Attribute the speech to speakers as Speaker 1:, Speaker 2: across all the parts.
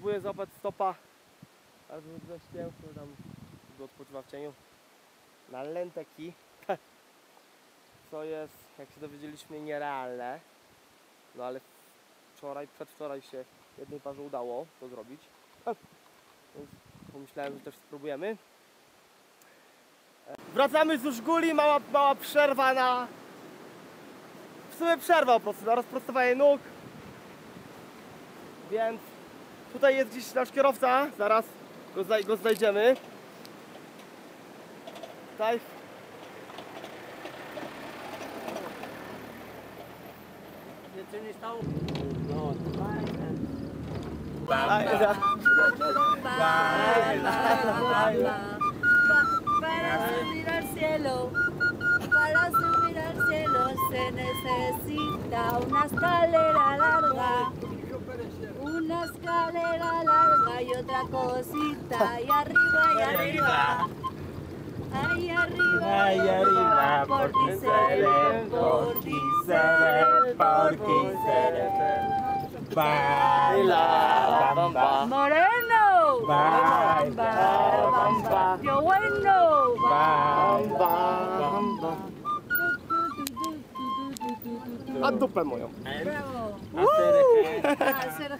Speaker 1: spróbuję złapać stopa, ale to dość piękno tam go odpoczywa w cieniu. Na lenteki, co jest, jak się dowiedzieliśmy, nierealne. No ale wczoraj, przedwczoraj się jednej parze udało to zrobić. Więc pomyślałem, że też spróbujemy. Wracamy z Użguli, mała, mała przerwa na... W sumie przerwa po prostu na rozprostowanie nóg. Więc tutaj jest gdzieś nasz kierowca, zaraz go, znaj- go znajdziemy. Tutaj. No.
Speaker 2: Para subir al cielo, para subir al cielo se necesita una escalera larga, una escalera larga y otra cosita, y arriba, y arriba. Ahí arriba,
Speaker 3: Ahí arriba,
Speaker 2: por ti seré, por ti seré, por ti seré.
Speaker 3: Baila, bamba.
Speaker 2: Moreno,
Speaker 3: Baila,
Speaker 2: bamba, yo bueno,
Speaker 3: Bamba.
Speaker 1: A dupę moją.
Speaker 2: Bravo.
Speaker 3: Hacer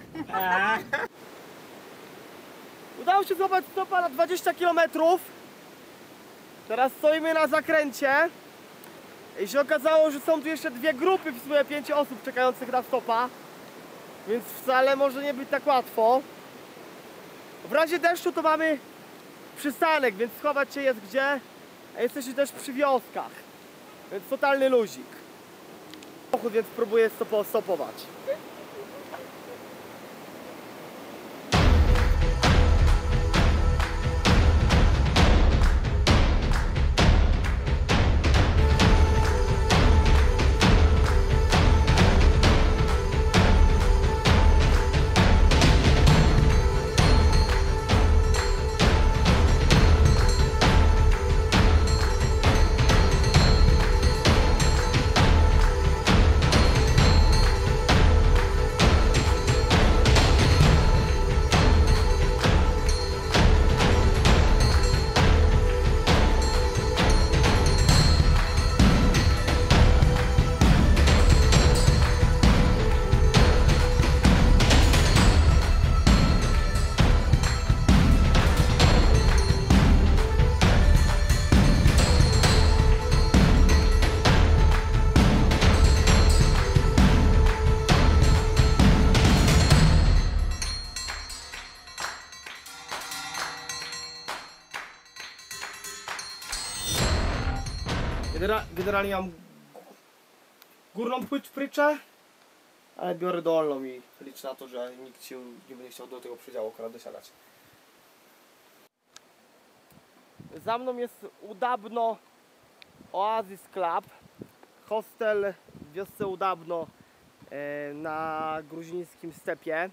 Speaker 1: Udało się złapać stopa na 20 km. Teraz stoimy na zakręcie. I się okazało, że są tu jeszcze dwie grupy, w sumie pięć osób czekających na stopa. Więc wcale może nie być tak łatwo. W razie deszczu to mamy przystanek, więc schować się jest gdzie. A jesteśmy też przy wioskach. Więc totalny luzik. Więc próbuję stopować. Genera generalnie mam górną pryczę, ale biorę dolną i liczę na to, że nikt się nie będzie chciał do tego przedziału akurat dosiadać. Za mną jest Udabno Oasis Club, hostel w wiosce Udabno e, na gruzińskim stepie.